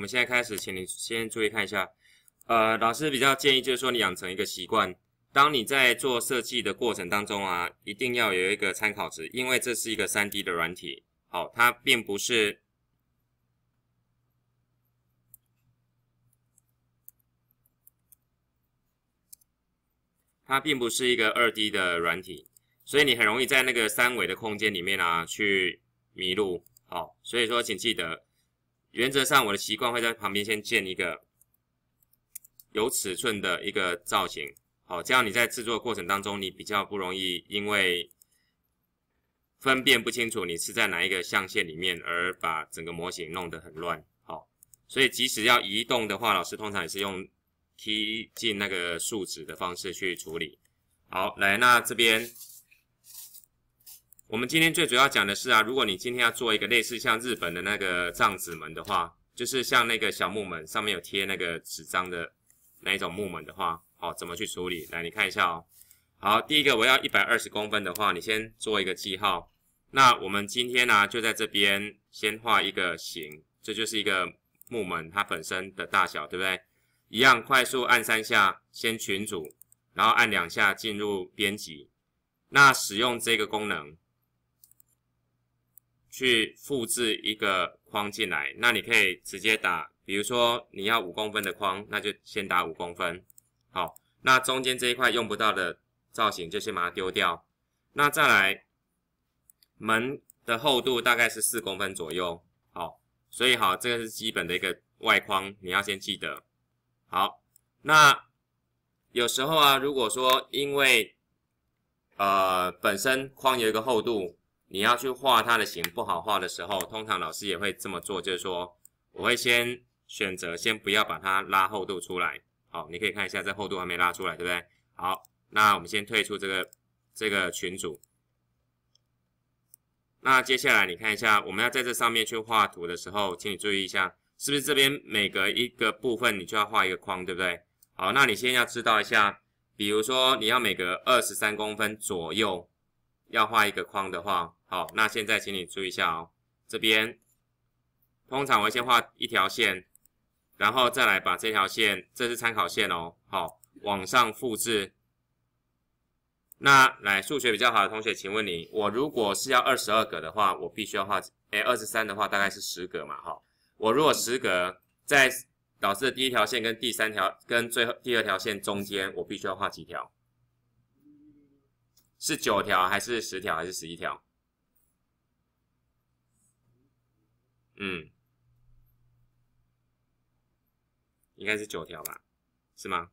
我们现在开始，请你先注意看一下。呃，老师比较建议就是说，你养成一个习惯，当你在做设计的过程当中啊，一定要有一个参考值，因为这是一个三 D 的软体，好，它并不是，它并不是一个二 D 的软体，所以你很容易在那个三维的空间里面啊去迷路。好，所以说请记得。原则上，我的习惯会在旁边先建一个有尺寸的一个造型，好，这样你在制作过程当中，你比较不容易因为分辨不清楚你是在哪一个象限里面，而把整个模型弄得很乱。好，所以即使要移动的话，老师通常也是用踢进那个数值的方式去处理。好，来，那这边。我们今天最主要讲的是啊，如果你今天要做一个类似像日本的那个帐子门的话，就是像那个小木门上面有贴那个纸张的那一种木门的话，好，怎么去处理？来，你看一下哦。好，第一个我要一百二十公分的话，你先做一个记号。那我们今天呢，就在这边先画一个形，这就是一个木门它本身的大小，对不对？一样，快速按三下，先群组，然后按两下进入编辑。那使用这个功能。去复制一个框进来，那你可以直接打，比如说你要五公分的框，那就先打五公分。好，那中间这一块用不到的造型就先把它丢掉。那再来，门的厚度大概是四公分左右。好，所以好，这个是基本的一个外框，你要先记得。好，那有时候啊，如果说因为呃本身框有一个厚度。你要去画它的形不好画的时候，通常老师也会这么做，就是说我会先选择先不要把它拉厚度出来。好，你可以看一下这厚度还没拉出来，对不对？好，那我们先退出这个这个群组。那接下来你看一下，我们要在这上面去画图的时候，请你注意一下，是不是这边每隔一个部分你就要画一个框，对不对？好，那你先要知道一下，比如说你要每隔二十三公分左右。要画一个框的话，好，那现在请你注意一下哦。这边通常我会先画一条线，然后再来把这条线，这是参考线哦，好，往上复制。那来数学比较好的同学，请问你，我如果是要二十二格的话，我必须要画，哎，二十三的话大概是十格嘛，哈。我如果十格在导致的第一条线跟第三条跟最后第二条线中间，我必须要画几条？是九条还是十条还是十一条？嗯，应该是九条吧？是吗？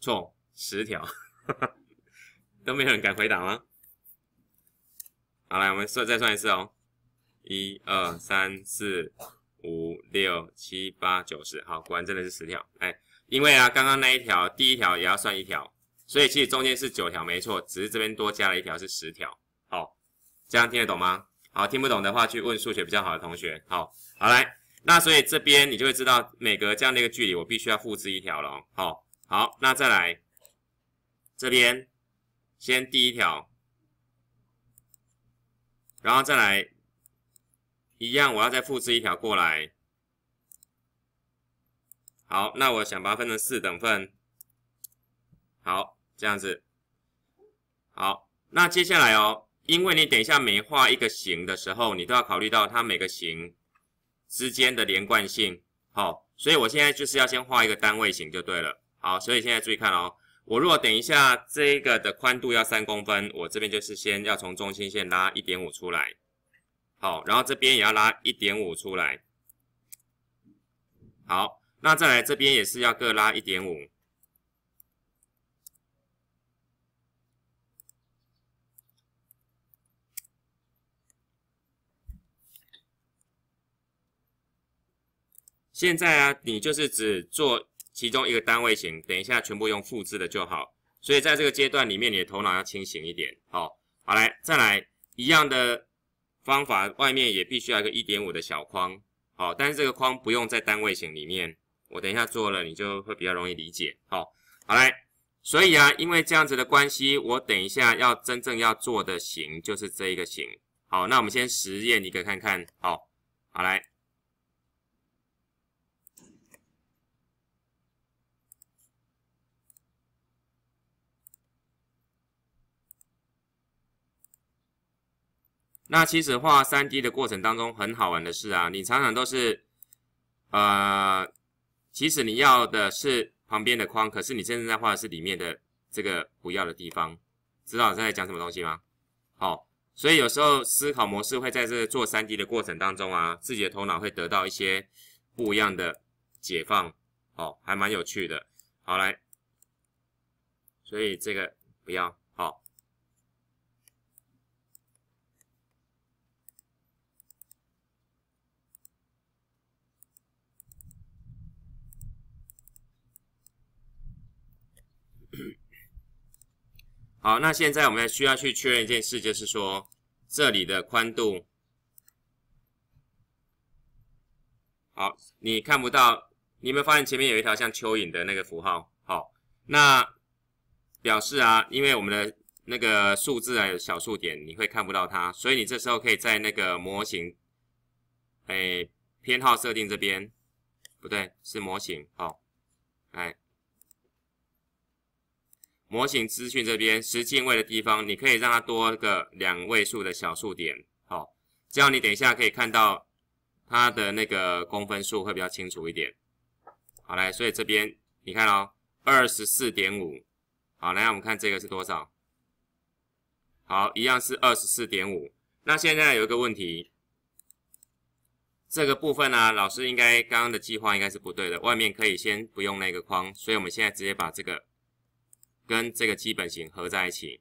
错，十条，都没有人敢回答吗？好，来，我们算再算一次哦，一二三四五六七八九十，好，果然真的是十条，哎。因为啊，刚刚那一条第一条也要算一条，所以其实中间是九条，没错，只是这边多加了一条是十条。好，这样听得懂吗？好，听不懂的话去问数学比较好的同学。好，好来，那所以这边你就会知道每隔这样的一个距离，我必须要复制一条了。好，好，那再来这边先第一条，然后再来一样，我要再复制一条过来。好，那我想把它分成四等份。好，这样子。好，那接下来哦，因为你等一下每画一个形的时候，你都要考虑到它每个形之间的连贯性。好，所以我现在就是要先画一个单位形就对了。好，所以现在注意看哦，我如果等一下这个的宽度要三公分，我这边就是先要从中心线拉一点五出来。好，然后这边也要拉一点五出来。好。那再来这边也是要各拉一点五。现在啊，你就是只做其中一个单位型，等一下全部用复制的就好。所以在这个阶段里面，你的头脑要清醒一点。好，好来，再来一样的方法，外面也必须要一个一点五的小框。好，但是这个框不用在单位型里面。我等一下做了，你就会比较容易理解。好，好来，所以啊，因为这样子的关系，我等一下要真正要做的型就是这一个型。好，那我们先实验一个看看。好，好来。那其实画三 D 的过程当中很好玩的是啊，你常常都是，呃，其实你要的是旁边的框，可是你真正在画的是里面的这个不要的地方，知道我在讲什么东西吗？好，所以有时候思考模式会在这做三 D 的过程当中啊，自己的头脑会得到一些不一样的解放，哦，还蛮有趣的。好来，所以这个不要。好，那现在我们需要去确认一件事，就是说这里的宽度，好，你看不到，你有没有发现前面有一条像蚯蚓的那个符号？好，那表示啊，因为我们的那个数字啊小数点，你会看不到它，所以你这时候可以在那个模型，哎，偏好设定这边，不对，是模型，好，哎。模型资讯这边十进位的地方，你可以让它多个两位数的小数点，好，这样你等一下可以看到它的那个公分数会比较清楚一点。好来，所以这边你看哦，二十四点五，好，来我们看这个是多少？好，一样是二十四点五。那现在有一个问题，这个部分呢，老师应该刚刚的计划应该是不对的，外面可以先不用那个框，所以我们现在直接把这个。跟这个基本型合在一起，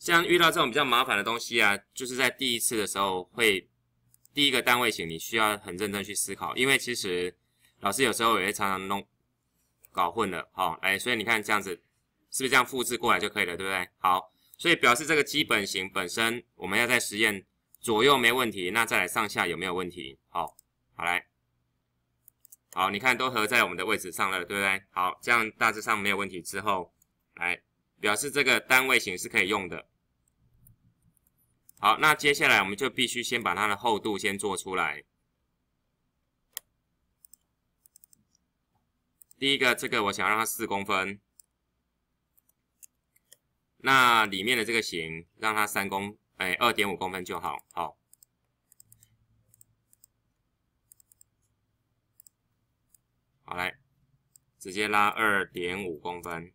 像遇到这种比较麻烦的东西啊，就是在第一次的时候会第一个单位型，你需要很认真去思考，因为其实老师有时候也会常常弄。搞混了，好，哎，所以你看这样子，是不是这样复制过来就可以了，对不对？好，所以表示这个基本型本身，我们要在实验左右没问题，那再来上下有没有问题？好，好来，好，你看都合在我们的位置上了，对不对？好，这样大致上没有问题之后，来表示这个单位型是可以用的。好，那接下来我们就必须先把它的厚度先做出来。第一个，这个我想让它四公分，那里面的这个形让它三公，哎，二点五公分就好，好，好来，直接拉二点五公分，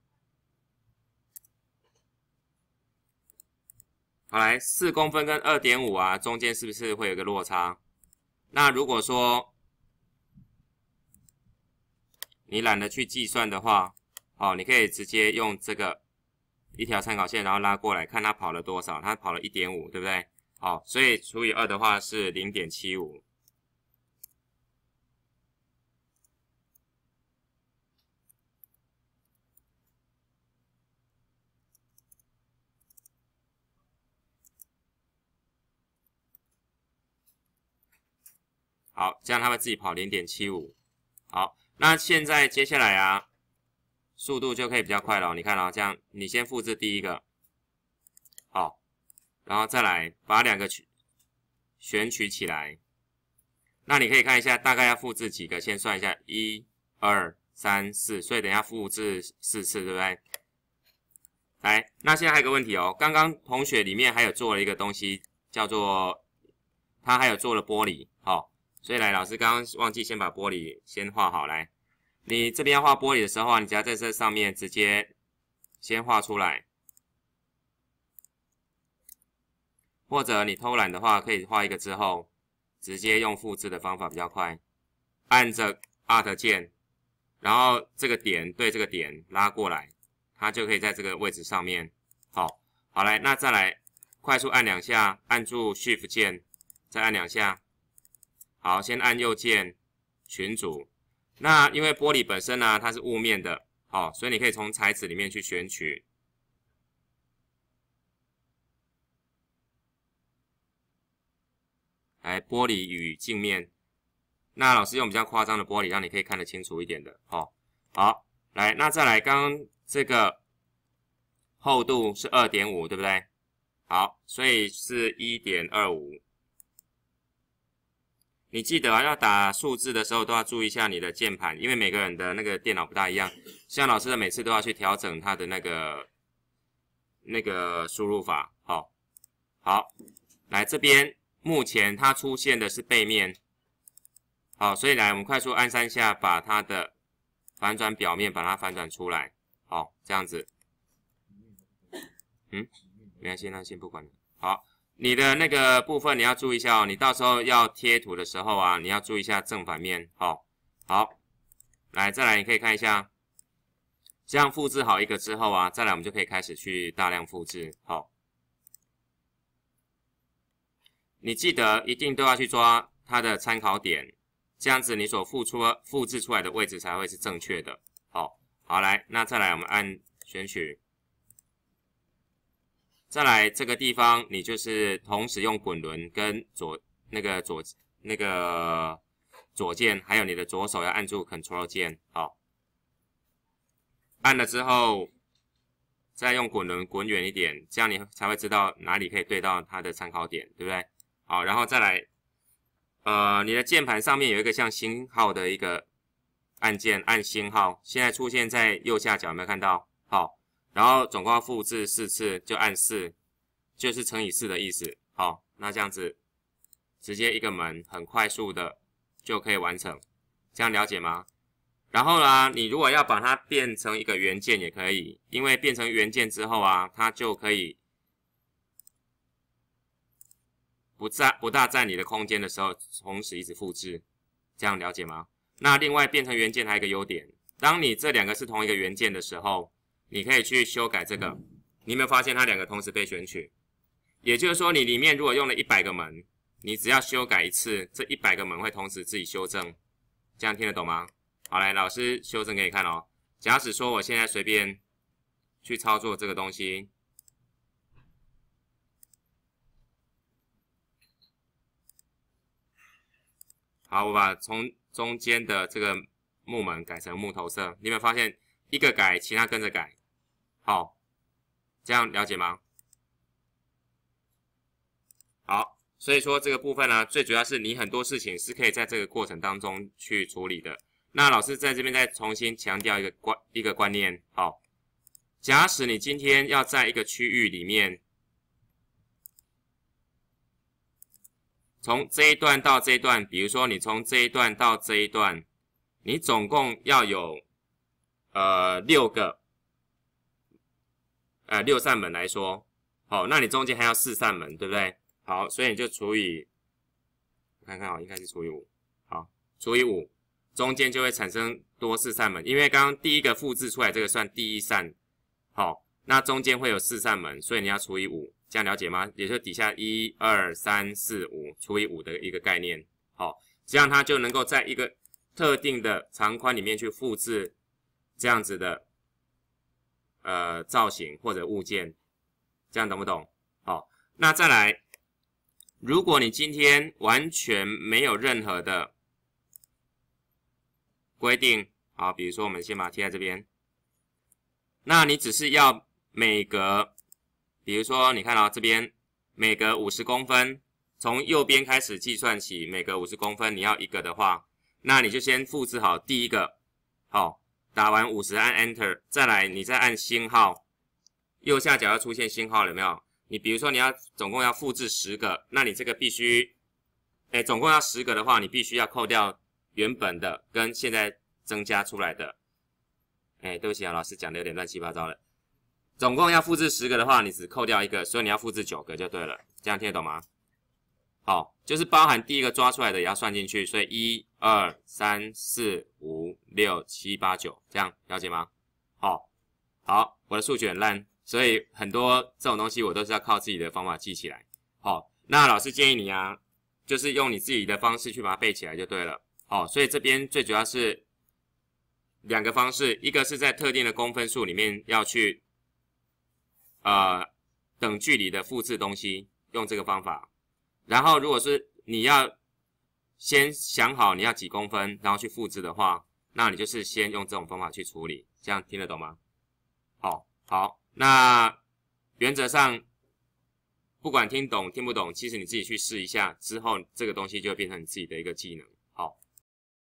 好来，四公分跟二点五啊，中间是不是会有个落差？那如果说你懒得去计算的话，哦，你可以直接用这个一条参考线，然后拉过来看它跑了多少，它跑了一点五，对不对？好，所以除以二的话是零点七五。好，这样它会自己跑零点七五。好。那现在接下来啊，速度就可以比较快了。你看啊，这样你先复制第一个，好，然后再来把两个取选取起来。那你可以看一下，大概要复制几个？先算一下，一、二、三、四，所以等下复制四次，对不对？来，那现在还有个问题哦，刚刚同学里面还有做了一个东西，叫做他还有做了玻璃，好，所以来老师刚刚忘记先把玻璃先画好来。你这边画玻璃的时候啊，你只要在这上面直接先画出来，或者你偷懒的话，可以画一个之后，直接用复制的方法比较快。按着 Alt 键，然后这个点对这个点拉过来，它就可以在这个位置上面。好，好来，那再来快速按两下，按住 Shift 键，再按两下。好，先按右键，群组。那因为玻璃本身呢，它是雾面的，哦，所以你可以从材质里面去选取，来玻璃与镜面。那老师用比较夸张的玻璃，让你可以看得清楚一点的，哦。好，来，那再来，刚刚这个厚度是二点五，对不对？好，所以是一点二五。你记得啊，要打数字的时候都要注意一下你的键盘，因为每个人的那个电脑不大一样。像老师的每次都要去调整它的那个那个输入法。好，好，来这边目前它出现的是背面。好，所以来我们快速按三下，把它的反转表面把它反转出来。好，这样子。嗯，没关系，那先不管了。好。你的那个部分你要注意一下哦，你到时候要贴图的时候啊，你要注意一下正反面。好，好，来再来，你可以看一下，这样复制好一个之后啊，再来我们就可以开始去大量复制。好，你记得一定都要去抓它的参考点，这样子你所复出复制出来的位置才会是正确的。好，好来，那再来我们按选取。再来这个地方，你就是同时用滚轮跟左那个左那个左键，还有你的左手要按住 Ctrl 键，好，按了之后再用滚轮滚远一点，这样你才会知道哪里可以对到它的参考点，对不对？好，然后再来，呃，你的键盘上面有一个像星号的一个按键，按星号，现在出现在右下角，有没有看到？好。然后总共要复制四次，就按四，就是乘以四的意思。好，那这样子直接一个门很快速的就可以完成，这样了解吗？然后呢，你如果要把它变成一个元件也可以，因为变成元件之后啊，它就可以不占不大占你的空间的时候，同时一直复制，这样了解吗？那另外变成元件还有一个优点，当你这两个是同一个元件的时候。你可以去修改这个，你有没有发现它两个同时被选取？也就是说，你里面如果用了一百个门，你只要修改一次，这一百个门会同时自己修正，这样听得懂吗？好，来，老师修正给你看哦。假使说我现在随便去操作这个东西，好，我把从中间的这个木门改成木头色，你有没有发现一个改，其他跟着改？好，这样了解吗？好，所以说这个部分呢，最主要是你很多事情是可以在这个过程当中去处理的。那老师在这边再重新强调一个观一个观念。好，假使你今天要在一个区域里面，从这一段到这一段，比如说你从这一段到这一段，你总共要有呃六个。呃，六扇门来说，好，那你中间还要四扇门，对不对？好，所以你就除以，看看哦，应该是除以五，好，除以五，中间就会产生多四扇门，因为刚刚第一个复制出来这个算第一扇，好，那中间会有四扇门，所以你要除以五，这样了解吗？也就底下一二三四五除以五的一个概念，好，这样它就能够在一个特定的长宽里面去复制这样子的。呃，造型或者物件，这样懂不懂？好，那再来，如果你今天完全没有任何的规定，好，比如说我们先把它贴在这边，那你只是要每隔，比如说你看到这边每隔五十公分，从右边开始计算起，每隔五十公分你要一个的话，那你就先复制好第一个，好。打完五十按 Enter，再来你再按星号，右下角要出现星号了没有？你比如说你要总共要复制十个，那你这个必须，哎，总共要十个的话，你必须要扣掉原本的跟现在增加出来的。哎，对不起啊，老师讲的有点乱七八糟了。总共要复制十个的话，你只扣掉一个，所以你要复制九个就对了。这样听得懂吗？好，就是包含第一个抓出来的也要算进去，所以一二三四五六七八九，这样了解吗？好，好，我的数学很烂，所以很多这种东西我都是要靠自己的方法记起来。好，那老师建议你啊，就是用你自己的方式去把它背起来就对了。好，所以这边最主要是两个方式，一个是在特定的公分数里面要去呃等距离的复制东西，用这个方法。然后，如果是你要先想好你要几公分，然后去复制的话，那你就是先用这种方法去处理，这样听得懂吗？好，好，那原则上不管听懂听不懂，其实你自己去试一下之后，这个东西就会变成你自己的一个技能。